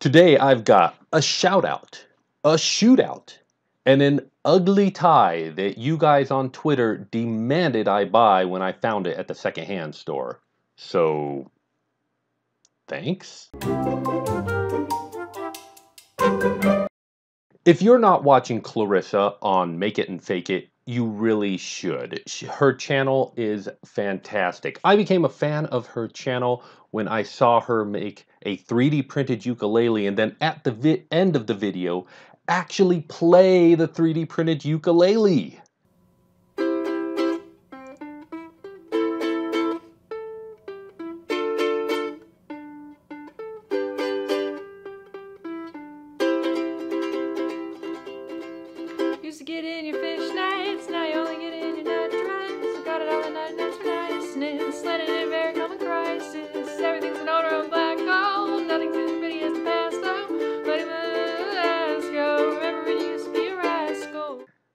Today I've got a shout out, a shootout, and an ugly tie that you guys on Twitter demanded I buy when I found it at the secondhand store. So, thanks. If you're not watching Clarissa on Make It and Fake It, you really should. Her channel is fantastic. I became a fan of her channel when I saw her make a 3D printed ukulele and then at the end of the video actually play the 3D printed ukulele.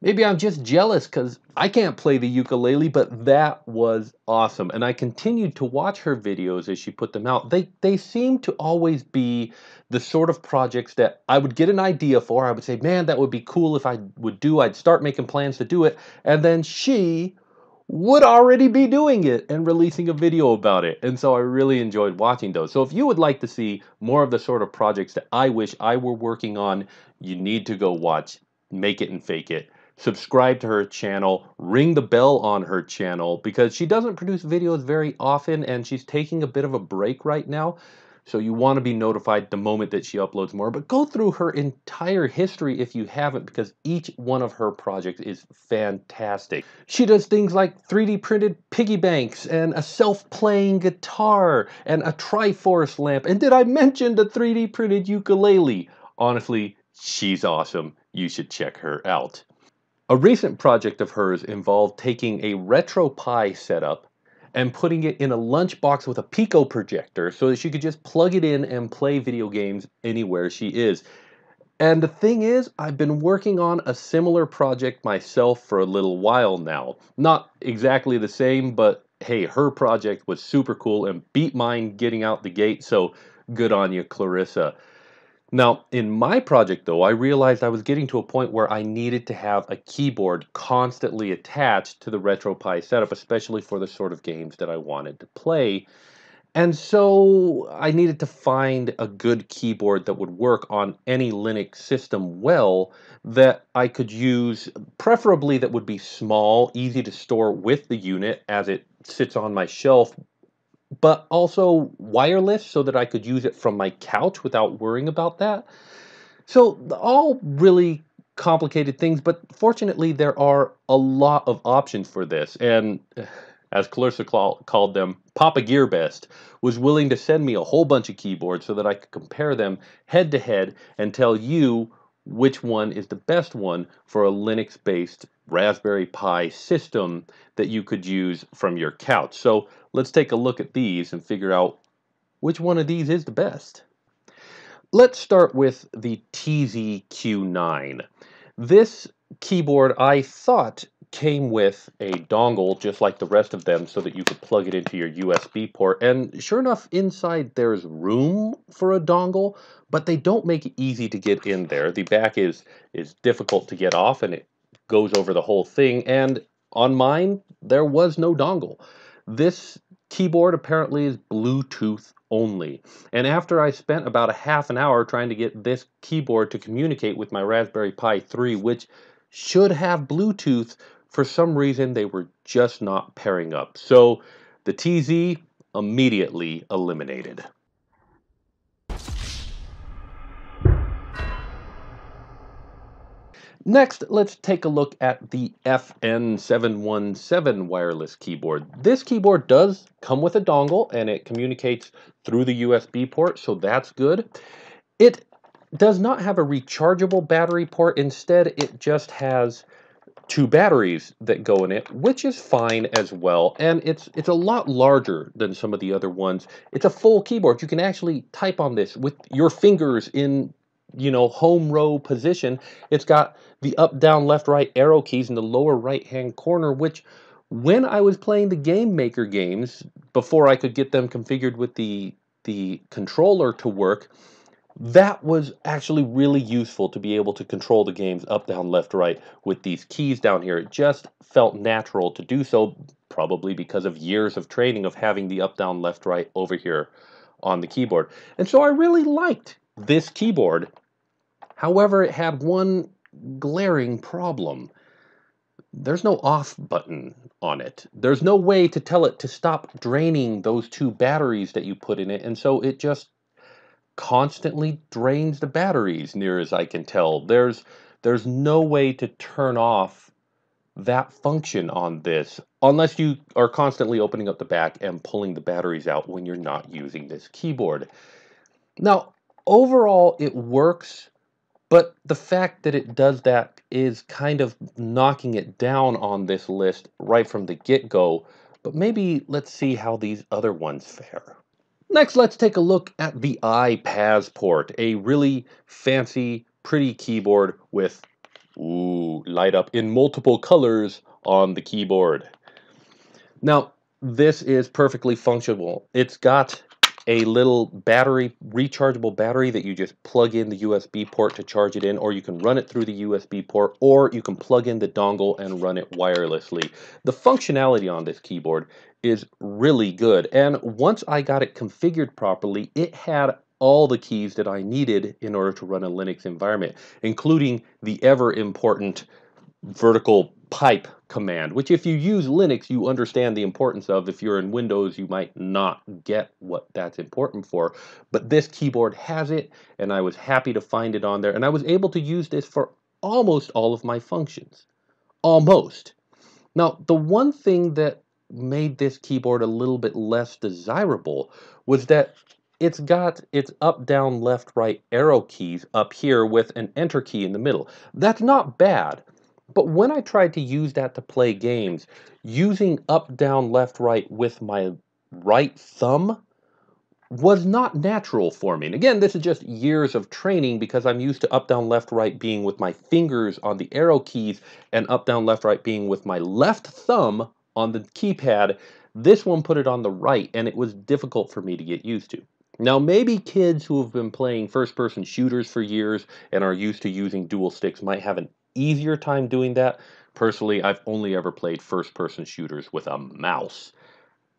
Maybe I'm just jealous because I can't play the ukulele, but that was awesome. And I continued to watch her videos as she put them out. They, they seem to always be the sort of projects that I would get an idea for. I would say, man, that would be cool if I would do. I'd start making plans to do it. And then she would already be doing it and releasing a video about it. And so I really enjoyed watching those. So if you would like to see more of the sort of projects that I wish I were working on, you need to go watch Make It and Fake It. Subscribe to her channel, ring the bell on her channel because she doesn't produce videos very often and she's taking a bit of a break right now. So you want to be notified the moment that she uploads more. But go through her entire history if you haven't, because each one of her projects is fantastic. She does things like 3D printed piggy banks and a self-playing guitar and a Triforce lamp. And did I mention the 3D printed ukulele? Honestly, she's awesome. You should check her out. A recent project of hers involved taking a RetroPie setup and putting it in a lunchbox with a Pico projector so that she could just plug it in and play video games anywhere she is. And the thing is, I've been working on a similar project myself for a little while now. Not exactly the same, but hey, her project was super cool and beat mine getting out the gate, so good on you, Clarissa. Now, in my project though, I realized I was getting to a point where I needed to have a keyboard constantly attached to the RetroPie setup, especially for the sort of games that I wanted to play. And so I needed to find a good keyboard that would work on any Linux system well that I could use, preferably that would be small, easy to store with the unit as it sits on my shelf, but also wireless so that I could use it from my couch without worrying about that. So, all really complicated things, but fortunately, there are a lot of options for this. And as Clarissa called them, Papa Gearbest was willing to send me a whole bunch of keyboards so that I could compare them head to head and tell you which one is the best one for a Linux based Raspberry Pi system that you could use from your couch. So let's take a look at these and figure out which one of these is the best. Let's start with the TZQ9. This keyboard I thought came with a dongle just like the rest of them so that you could plug it into your USB port. And sure enough inside there's room for a dongle but they don't make it easy to get in there. The back is is difficult to get off and it goes over the whole thing. And on mine there was no dongle. This keyboard apparently is Bluetooth only. And after I spent about a half an hour trying to get this keyboard to communicate with my Raspberry Pi 3 which should have Bluetooth for some reason they were just not pairing up. So the TZ immediately eliminated. Next, let's take a look at the FN717 wireless keyboard. This keyboard does come with a dongle and it communicates through the USB port, so that's good. It does not have a rechargeable battery port. Instead, it just has two batteries that go in it, which is fine as well. And it's it's a lot larger than some of the other ones. It's a full keyboard. You can actually type on this with your fingers in you know home row position. It's got the up, down, left, right arrow keys in the lower right hand corner, which when I was playing the Game Maker games before I could get them configured with the the controller to work, that was actually really useful to be able to control the games up, down, left, right with these keys down here. It just felt natural to do so, probably because of years of training of having the up, down, left, right over here on the keyboard. And so I really liked this keyboard. However, it had one glaring problem. There's no off button on it. There's no way to tell it to stop draining those two batteries that you put in it. And so it just constantly drains the batteries near as I can tell. There's there's no way to turn off that function on this unless you are constantly opening up the back and pulling the batteries out when you're not using this keyboard. Now, overall it works, but the fact that it does that is kind of knocking it down on this list right from the get-go. But maybe let's see how these other ones fare. Next, let's take a look at the iPassport, a really fancy, pretty keyboard with ooh, light up in multiple colors on the keyboard. Now, this is perfectly functional. It's got a little battery, rechargeable battery that you just plug in the USB port to charge it in, or you can run it through the USB port, or you can plug in the dongle and run it wirelessly. The functionality on this keyboard is really good, and once I got it configured properly, it had all the keys that I needed in order to run a Linux environment, including the ever important vertical pipe command, which if you use Linux, you understand the importance of. If you're in Windows, you might not get what that's important for. But this keyboard has it, and I was happy to find it on there. And I was able to use this for almost all of my functions. Almost. Now, the one thing that made this keyboard a little bit less desirable was that it's got its up, down, left, right arrow keys up here with an enter key in the middle. That's not bad. But when I tried to use that to play games, using up, down, left, right with my right thumb was not natural for me. And again, this is just years of training because I'm used to up, down, left, right being with my fingers on the arrow keys and up, down, left, right being with my left thumb on the keypad. This one put it on the right and it was difficult for me to get used to. Now, maybe kids who have been playing first person shooters for years and are used to using dual sticks might have an easier time doing that. Personally, I've only ever played first person shooters with a mouse.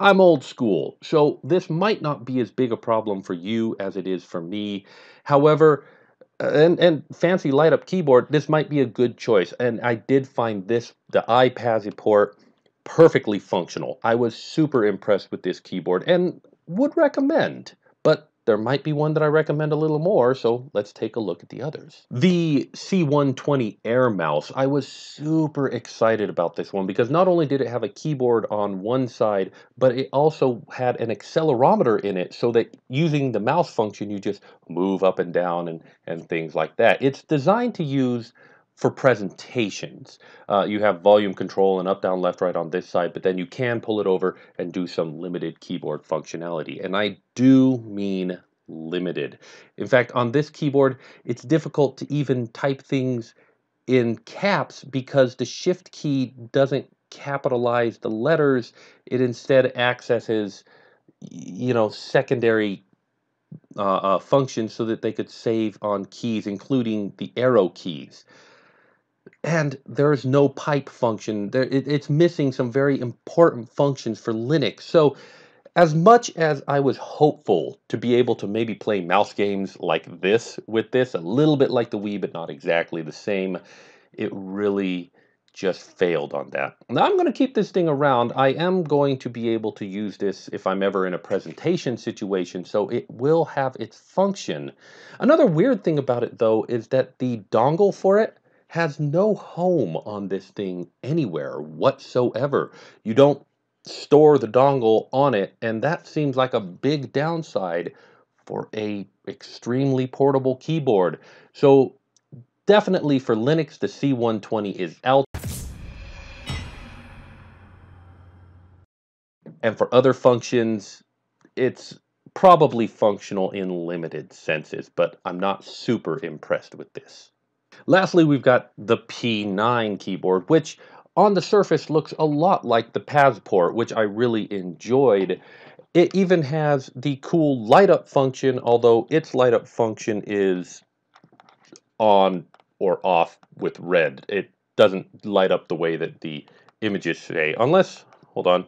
I'm old school, so this might not be as big a problem for you as it is for me. However, uh, and, and fancy light up keyboard, this might be a good choice. And I did find this, the iPassport, perfectly functional. I was super impressed with this keyboard and would recommend. There might be one that I recommend a little more, so let's take a look at the others. The C120 Air Mouse. I was super excited about this one because not only did it have a keyboard on one side, but it also had an accelerometer in it so that using the mouse function, you just move up and down and, and things like that. It's designed to use for presentations. Uh, you have volume control and up, down, left, right on this side, but then you can pull it over and do some limited keyboard functionality. And I do mean limited. In fact, on this keyboard, it's difficult to even type things in caps because the shift key doesn't capitalize the letters. It instead accesses, you know, secondary uh, uh, functions so that they could save on keys, including the arrow keys and there is no pipe function. There, it, it's missing some very important functions for Linux. So, as much as I was hopeful to be able to maybe play mouse games like this with this, a little bit like the Wii, but not exactly the same, it really just failed on that. Now I'm going to keep this thing around. I am going to be able to use this if I'm ever in a presentation situation, so it will have its function. Another weird thing about it though is that the dongle for it has no home on this thing anywhere whatsoever. You don't store the dongle on it, and that seems like a big downside for a extremely portable keyboard. So definitely for Linux, the C120 is out. And for other functions, it's probably functional in limited senses, but I'm not super impressed with this. Lastly, we've got the P9 keyboard, which on the surface looks a lot like the Passport, which I really enjoyed. It even has the cool light up function, although its light up function is on or off with red. It doesn't light up the way that the images say, unless, hold on.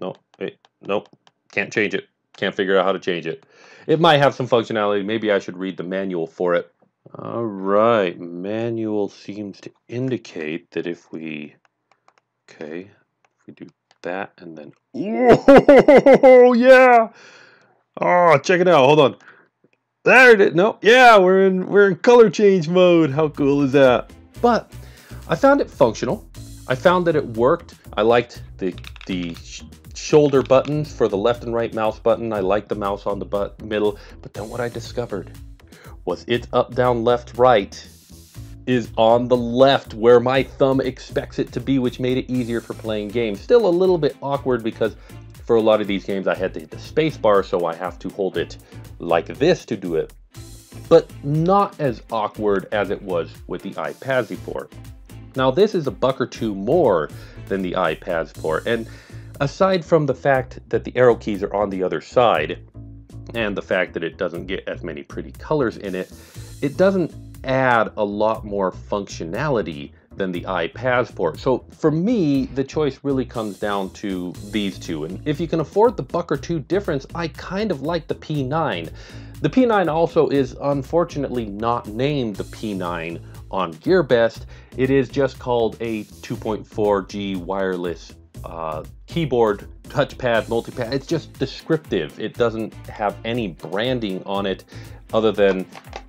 No, wait, nope, can't change it. Can't figure out how to change it. It might have some functionality. Maybe I should read the manual for it. All right, manual seems to indicate that if we, okay, if we do that and then, oh yeah, oh check it out. Hold on, there it is. No, yeah, we're in we're in color change mode. How cool is that? But I found it functional. I found that it worked. I liked the the shoulder buttons for the left and right mouse button. I liked the mouse on the butt middle. But then what I discovered was it up, down, left, right is on the left where my thumb expects it to be, which made it easier for playing games. Still a little bit awkward because for a lot of these games I had to hit the space bar, so I have to hold it like this to do it. But not as awkward as it was with the iPassport. Now this is a buck or two more than the iPassport, and aside from the fact that the arrow keys are on the other side, and the fact that it doesn't get as many pretty colors in it, it doesn't add a lot more functionality than the iPassport. So for me, the choice really comes down to these two. And if you can afford the buck or two difference, I kind of like the P9. The P9 also is unfortunately not named the P9 on GearBest. It is just called a 2.4G wireless uh, keyboard, touchpad, multipad. It's just descriptive. It doesn't have any branding on it other than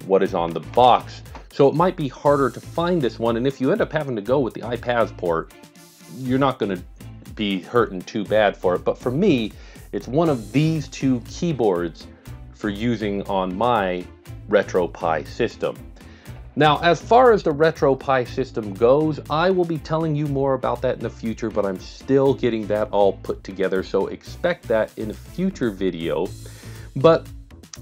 what is on the box. So it might be harder to find this one. And if you end up having to go with the iPassport, you're not going to be hurting too bad for it. But for me, it's one of these two keyboards for using on my RetroPie system. Now, as far as the RetroPie system goes, I will be telling you more about that in the future, but I'm still getting that all put together, so expect that in a future video. But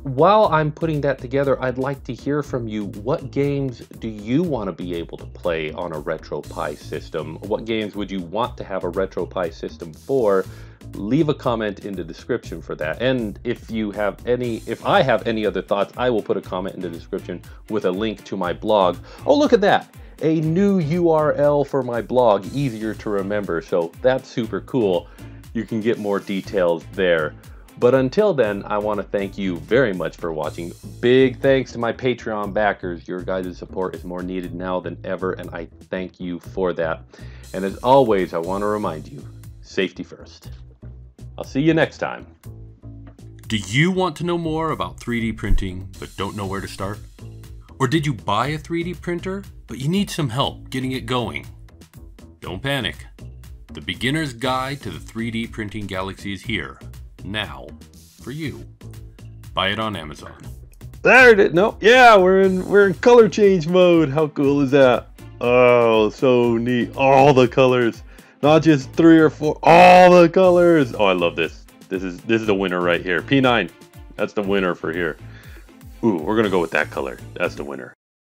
while I'm putting that together, I'd like to hear from you. What games do you want to be able to play on a RetroPie system? What games would you want to have a RetroPie system for? leave a comment in the description for that. And if you have any, if I have any other thoughts, I will put a comment in the description with a link to my blog. Oh, look at that. A new URL for my blog, easier to remember. So that's super cool. You can get more details there. But until then, I want to thank you very much for watching. Big thanks to my Patreon backers. Your guys' support is more needed now than ever, and I thank you for that. And as always, I want to remind you, safety first. I'll see you next time. Do you want to know more about 3D printing but don't know where to start? Or did you buy a 3D printer but you need some help getting it going? Don't panic. The Beginner's Guide to the 3D Printing Galaxy is here, now, for you. Buy it on Amazon. There it is. No, yeah, we're in we're in color change mode. How cool is that? Oh, so neat. All the colors. Not just three or four, all the colors. Oh, I love this. This is this is the winner right here. P9. That's the winner for here. Ooh, we're gonna go with that color. That's the winner.